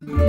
you